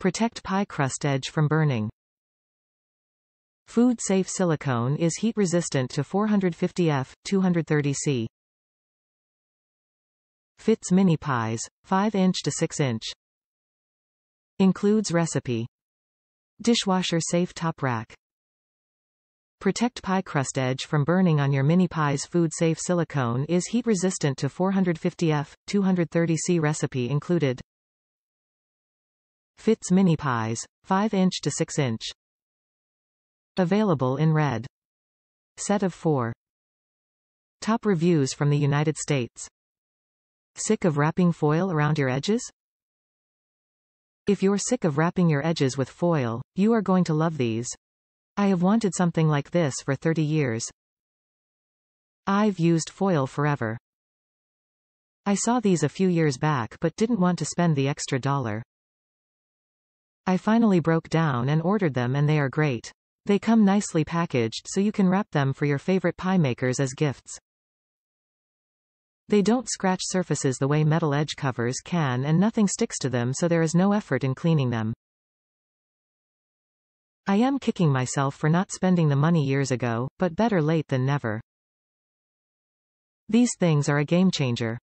Protect pie crust edge from burning. Food safe silicone is heat resistant to 450 F, 230 C. Fits mini pies, 5 inch to 6 inch. Includes recipe. Dishwasher safe top rack. Protect pie crust edge from burning on your mini pies food safe silicone is heat resistant to 450 F, 230 C recipe included. Fits mini pies, 5 inch to 6 inch. Available in red. Set of 4. Top reviews from the United States. Sick of wrapping foil around your edges? If you're sick of wrapping your edges with foil, you are going to love these. I have wanted something like this for 30 years. I've used foil forever. I saw these a few years back but didn't want to spend the extra dollar. I finally broke down and ordered them and they are great. They come nicely packaged so you can wrap them for your favorite pie makers as gifts. They don't scratch surfaces the way metal edge covers can and nothing sticks to them so there is no effort in cleaning them. I am kicking myself for not spending the money years ago, but better late than never. These things are a game changer.